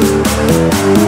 Thank you.